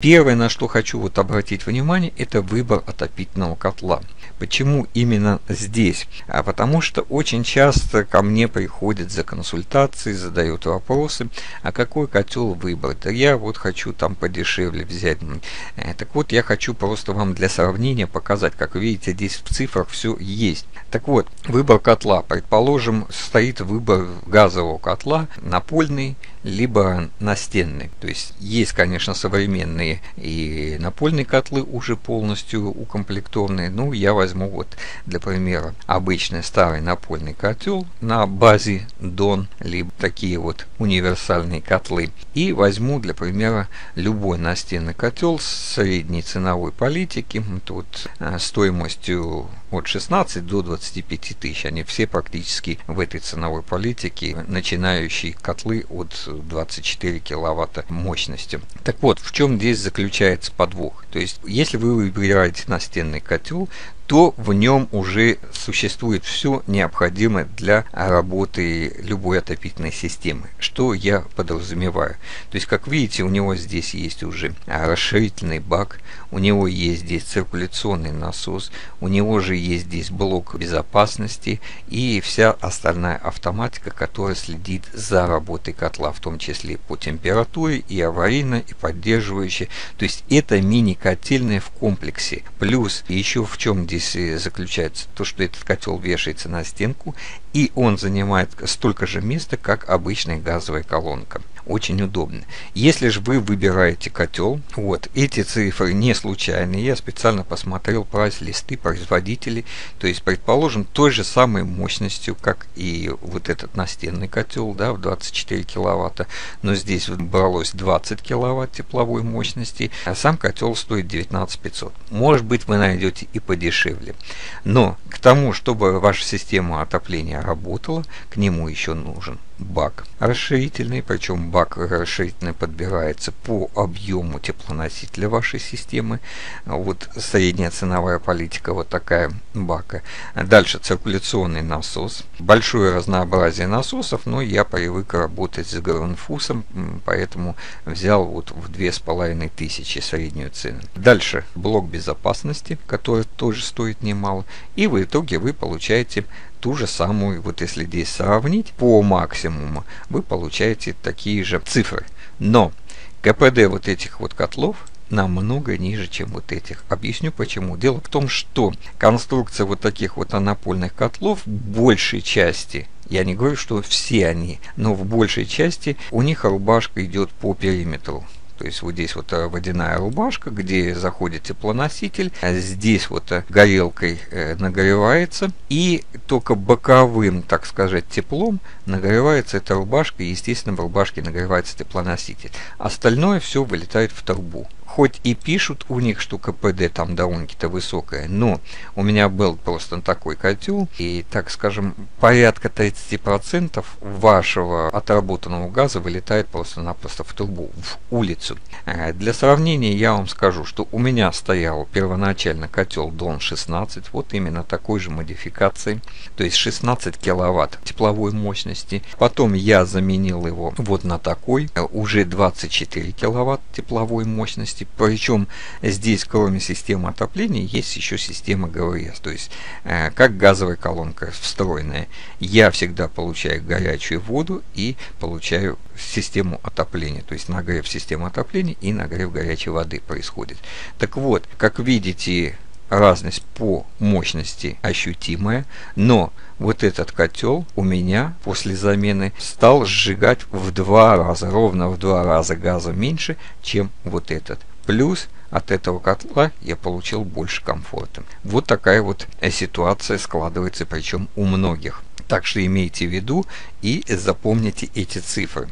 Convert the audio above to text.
Первое, на что хочу вот обратить внимание, это выбор отопительного котла. Почему именно здесь? А потому что очень часто ко мне приходят за консультацией, задают вопросы, а какой котел выбрать? Я вот хочу там подешевле взять. Э, так вот, я хочу просто вам для сравнения показать, как видите, здесь в цифрах все есть. Так вот, выбор котла. Предположим, стоит выбор газового котла, напольный, либо настенный. То есть есть, конечно, современные и напольные котлы уже полностью укомплектованные. Ну, я возьму вот для примера обычный старый напольный котел на базе Дон, либо такие вот универсальные котлы. И возьму для примера любой настенный котел с средней ценовой политики. Тут э, стоимостью от 16 до 25 тысяч. Они все практически в этой ценовой политике, начинающие котлы от 24 киловатта мощности. Так вот, в чем здесь заключается подвох? То есть, если вы выбираете настенный котел, то в нем уже существует все необходимое для работы любой отопительной системы. Что я подразумеваю? То есть, как видите, у него здесь есть уже расширительный бак, у него есть здесь циркуляционный насос, у него же есть здесь блок безопасности и вся остальная автоматика, которая следит за работой котла, в том числе по температуре и аварийно, и поддерживающая. То есть это мини-котельная в комплексе. Плюс еще в чем здесь здесь заключается то, что этот котел вешается на стенку, и он занимает столько же места, как обычная газовая колонка очень удобно. Если же вы выбираете котел, вот эти цифры не случайные, я специально посмотрел прайс-листы производителей, то есть, предположим, той же самой мощностью, как и вот этот настенный котел, да, в 24 киловатта, но здесь бралось 20 киловатт тепловой мощности, а сам котел стоит 19 500. Может быть, вы найдете и подешевле. Но к тому, чтобы ваша система отопления работала, к нему еще нужен бак расширительный, причем бак расширительный подбирается по объему теплоносителя вашей системы. Вот средняя ценовая политика вот такая бака. Дальше циркуляционный насос. Большое разнообразие насосов, но я привык работать с Гранфусом, поэтому взял вот в две с половиной тысячи среднюю цену. Дальше блок безопасности, который тоже стоит немало. И в итоге вы получаете ту же самую, вот если здесь сравнить по максимуму, вы получаете такие же цифры. Но КПД вот этих вот котлов намного ниже, чем вот этих. Объясню почему. Дело в том, что конструкция вот таких вот анапольных котлов в большей части я не говорю, что все они, но в большей части у них рубашка идет по периметру. То есть вот здесь вот э, водяная рубашка, где заходит теплоноситель. А здесь вот э, горелкой э, нагревается. И только боковым, так сказать, теплом нагревается эта рубашка. И, естественно, в рубашке нагревается теплоноситель. Остальное все вылетает в трубу хоть и пишут у них, что КПД там довольно-то высокое, но у меня был просто такой котел, и, так скажем, порядка 30% вашего отработанного газа вылетает просто-напросто в трубу, в улицу. Э, для сравнения я вам скажу, что у меня стоял первоначально котел Дон 16, вот именно такой же модификации, то есть 16 киловатт тепловой мощности. Потом я заменил его вот на такой, э, уже 24 киловатт тепловой мощности, причем здесь, кроме системы отопления, есть еще система ГВС. То есть, э, как газовая колонка встроенная. Я всегда получаю горячую воду и получаю систему отопления. То есть, нагрев системы отопления и нагрев горячей воды происходит. Так вот, как видите, разность по мощности ощутимая, но вот этот котел у меня после замены стал сжигать в два раза, ровно в два раза газа меньше, чем вот этот. Плюс от этого котла я получил больше комфорта. Вот такая вот э, ситуация складывается, причем у многих. Так что имейте в виду и запомните эти цифры.